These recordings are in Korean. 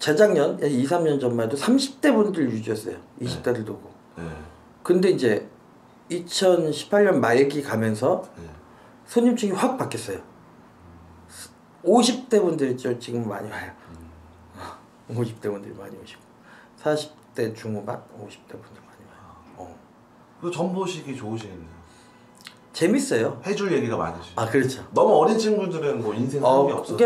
재작년 2, 3년 전만 해도 30대 분들 위주였어요. 20대들도 오고. 네. 근데 이제 2018년 말기 가면서 네. 손님층이 확 바뀌었어요. 50대 분들이 좀 지금 많이 와요. 50대 분들이 많이 오시고 40대 중후반, 50대 분들 많이 와요. 어. 그 전보식이 좋으시겠네요. 재밌어요. 해줄 얘기가 많으시죠. 아 그렇죠. 너무 어린 친구들은 뭐 인생 어, 삶이 없어서.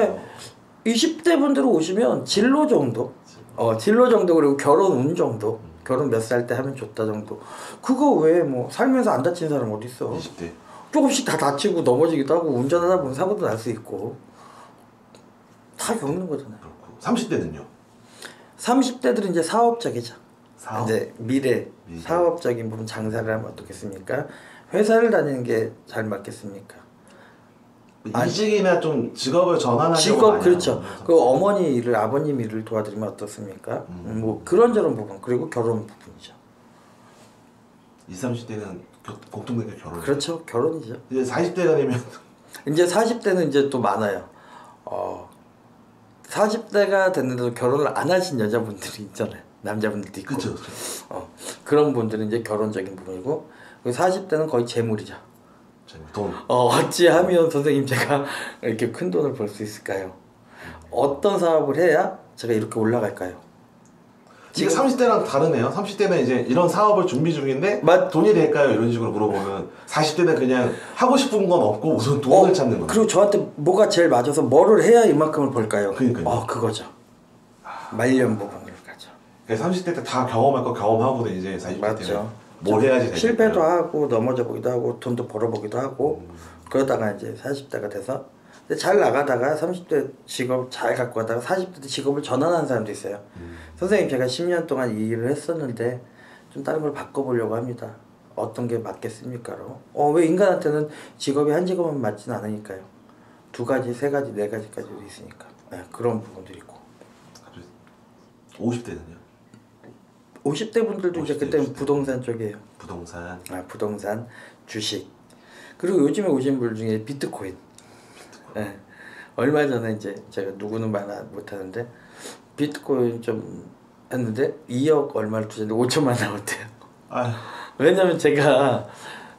그게 20대 분들 오시면 진로 정도, 어 진로 정도 그리고 결혼 운 정도, 결혼 몇 살 때 하면 좋다 정도. 그거 왜뭐 살면서 안 다친 사람 어디 있어? 20대. 조금씩 다 다치고 넘어지기도 하고 운전하다 보면 사고도 날 수 있고 다 겪는 거잖아요. 그렇고 30대는요? 30대들은 이제 사업적이죠. 사업? 이제 미래, 미래. 사업적인 부분 장사를 하면 어떻겠습니까? 회사를 다니는 게 잘 맞겠습니까? 이직이나 좀 직업을 전환하려고 직업 그렇죠. 그 어머니 일을 아버님 일을 도와드리면 어떻습니까? 음. 음, 뭐 그런저런 부분 그리고 결혼 부분이죠. 20, 30대는 공통된 게 결혼. 그렇죠. 결혼이죠. 이제 40대가 되면 이제 40대는 이제 또 많아요. 어, 40대가 됐는데도 결혼을 안 하신 여자분들이 있잖아요. 남자분들도 있고. 그렇죠. 그렇죠. 어, 그런 분들은 이제 결혼적인 부분이고 40대는 거의 재물이죠. 돈. 어, 어찌하면 선생님 제가 이렇게 큰 돈을 벌 수 있을까요? 어떤 사업을 해야 제가 이렇게 올라갈까요? 이게 30대랑 다르네요. 30대는 이제 이런 사업을 준비 중인데 맞- 돈이 될까요? 이런 식으로 물어보면 40대는 그냥 하고 싶은 건 없고 우선 돈을 어, 찾는 거예요. 그리고 저한테 뭐가 제일 맞아서 뭐를 해야 이만큼을 벌까요? 그러니까요. 어, 그거죠. 말년 부분을 가죠. 그러니까 30대 때 다 경험할 거 경험하고는 이제 40대 때는 맞죠. 뭘 해야지. 실패도 하고 넘어져 보기도 하고 돈도 벌어보기도 하고 그러다가 이제 40대가 돼서 근데 잘 나가다가 30대 직업 잘 갖고 가다가 40대 때 직업을 전환하는 사람도 있어요. 선생님 제가 10년 동안 이 일을 했었는데 좀 다른 걸 바꿔보려고 합니다. 어떤 게 맞겠습니까로? 어 왜 인간한테는 직업이 한 직업만 맞진 않으니까요. 두 가지, 세 가지, 네 가지까지도 있으니까 네, 그런 부분도 있고 50대는요? 50대 분들도 이제 50대, 그때는 50대. 부동산 쪽이에요. 부동산. 아, 부동산, 주식. 그리고 요즘에 오신 분 중에 비트코인. 예. 얼마 전에 이제 제가 누구는 말 못 하는데 비트코인 좀 했는데 2억 얼마를 투자했는데 5천만 나왔대요. 아, 왜냐면 제가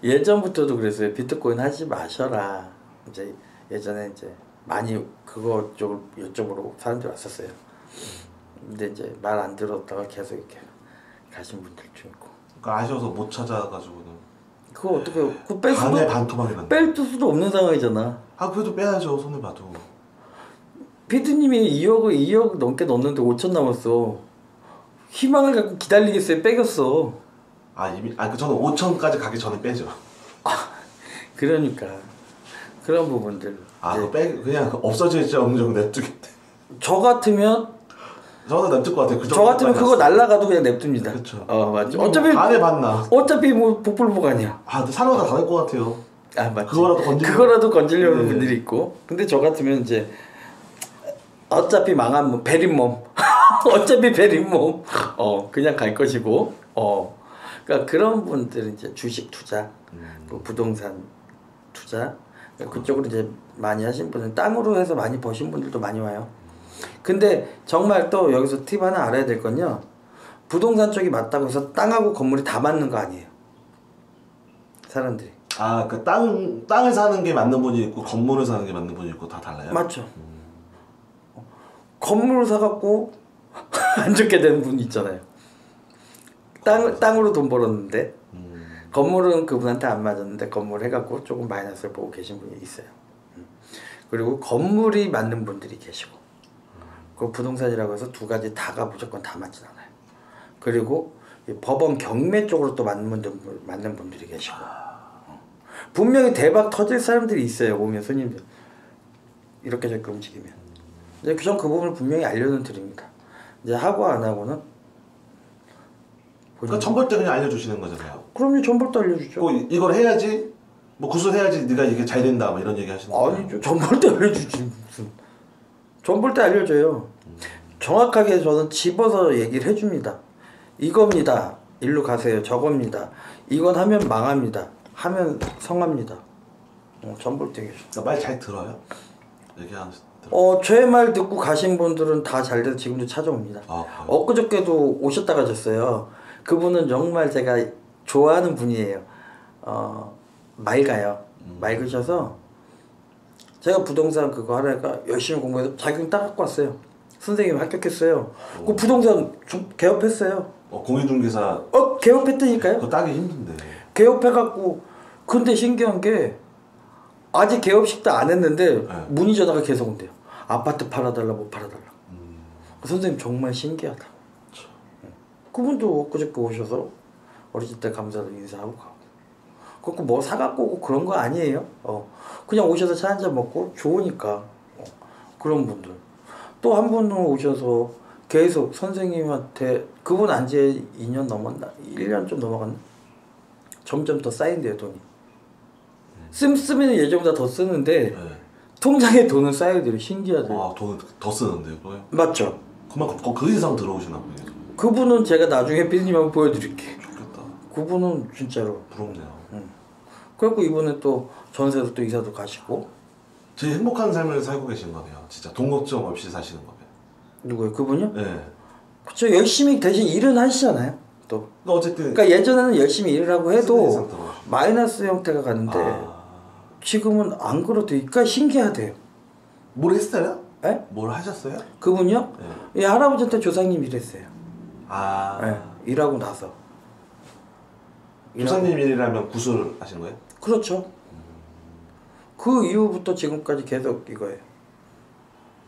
예전부터도 그랬어요. 비트코인 하지 마셔라. 이제 예전에 이제 많이 그거 쪽을 이쪽으로 사람들이 왔었어요. 근데 이제 말 안 들었다가 계속 이렇게 가신 분들 좀 있고. 그러니까 아쉬워서 못 찾아가지고는 그거 어떻게 그거 뺄 수도 반에 반토막이. 뺄 수도 없는 상황이잖아. 아 그래도 빼야죠 손을 봐도. 피디님이 2억을 2억 넘게 넣었는데 5천 남았어. 희망을 갖고 기다리겠어요? 빼겼어. 아 이미 아그 저는 5천까지 가기 전에 빼죠. 그러니까 그런 부분들. 아 이제 그거 빼 그냥 그 없어질지 없는 정도 냅두겠대. 저 같으면 저는 냅둘 것 같아요. 그 저 같으면 그거. 날라가도 그냥 냅둡니다. 그쵸. 어 맞죠. 뭐 어차피 반에 반나. 어차피 뭐 복불복 아니야. 아 사료가 다를 것 같아요. 아 맞지. 그거라도 건지려고- 그거라도 건지려는 네. 분들이 있고. 근데 저 같으면 이제 어차피 망한 몸, 베린 몸. 어차피 베린 몸. 어 그냥 갈 것이고. 어 그러니까 그런 분들은 이제 주식 투자, 음. 그 부동산 투자 그쪽으로 이제 많이 하신 분은 땅으로 해서 많이 버신 분들도 많이 와요. 근데 정말 또 여기서 팁 하나 알아야 될 건요. 부동산 쪽이 맞다고 해서 땅하고 건물이 다 맞는 거 아니에요. 사람들이. 아 그 땅 땅을 사는 게 맞는 분이 있고 건물을 사는 게 맞는 분이 있고 다 달라요. 맞죠. 건물을 사갖고 안 좋게 되는 분 있잖아요. 땅 땅으로 돈 벌었는데 음. 건물은 그분한테 안 맞았는데 건물 해갖고 조금 마이너스를 보고 계신 분이 있어요. 음. 그리고 건물이 맞는 분들이 계시고 그 부동산이라고 해서 두 가지 다가 무조건 다 맞진 않아요. 그리고 이 법원 경매 쪽으로 또 맞는 분들 맞는 분들이 계시고 어. 분명히 대박 터질 사람들이 있어요. 오면 손님들 이렇게 저렇게 움직이면 이제 전 그 부분을 분명히 알려는 드립니다. 이제 하고 안 하고는 그러니까 전볼 때 그냥 알려주시는 거잖아요. 그럼요 전부터 알려주죠. 뭐 이- 이걸 해야지 뭐 구슬해야지 네가 이게 잘 된다 뭐 이런 얘기 하시는 거예요. 아니죠. 전볼 때 알려주지 무슨. 전볼 때 알려줘요. 정확하게 저는 집어서 얘기를 해줍니다. 이겁니다. 일로 가세요. 저겁니다. 이건 하면 망합니다. 하면 성합니다. 어, 전볼 때 계셔. 그러니까 말잘 들어요. 얘기하는 어, 제 말 듣고 가신 분들은 다 잘 돼서 지금도 찾아옵니다. 아? 엊그저께도 오셨다 가셨어요. 그분은 정말 제가 좋아하는 분이에요. 어, 맑아요. 맑으셔서 제가 부동산 그거 하다가 열심히 공부해서 자격증 딱 갖고 왔어요. 선생님 합격했어요. 그 부동산 좀 개업했어요. 어, 공인중개사 어 개업했다니까요. 그거 따기 힘든데. 개업해갖고 근데 신기한 게 아직 개업식도 안 했는데 네. 문의 전화가 계속 온대요. 아파트 팔아달라 뭐 팔아달라. 그 선생님 정말 신기하다. 응. 그분도 엊그저께 오셔서 어렸을 때 감사도 인사하고 가고. 그렇고 뭐 사갖고 오고 그런 거 아니에요. 어 그냥 오셔서 차 한잔 먹고 좋으니까 어, 그런 분들. 또 한 분은 오셔서 계속 선생님한테 그분 안지 2년 넘었나? 1년 좀 넘어갔나? 점점 더 쌓인대요 돈이. 씀 쓰면 예전보다 더 쓰는데 네. 통장에 돈은 쌓여들어 신기하죠. 아, 돈을 더 쓰는데요, 또요? 맞죠? 그만큼 그- 그 이상 들어오시나 보네요. 그분은 제가 나중에 피디님 한번 보여드릴게. 그분은 진짜로. 부럽네요. 그리고 이분은 또 전세도 또 이사도 가시고 제일 행복한 삶을 살고 계신 거네요. 진짜 돈 걱정 없이 사시는 거면. 누구요? 그분요? 네. 그쵸 열심히 대신 일은 하시잖아요. 또. 근데 어쨌든 그러니까 예전에는 열심히 일을 하고 쓰는 해도 이상 들어오시고. 마이너스 형태가 가는데 아, 지금은 안 그러니까 신기하대요. 뭘 했어요? 에? 뭘 하셨어요? 그분요? 네. 예, 할아버지한테 조상님 일했어요. 아, 예, 일하고 나서. 일하고- 조사님 일이라면 구슬 하신 거예요? 그렇죠. 그 이후부터 지금까지 계속 이거예요.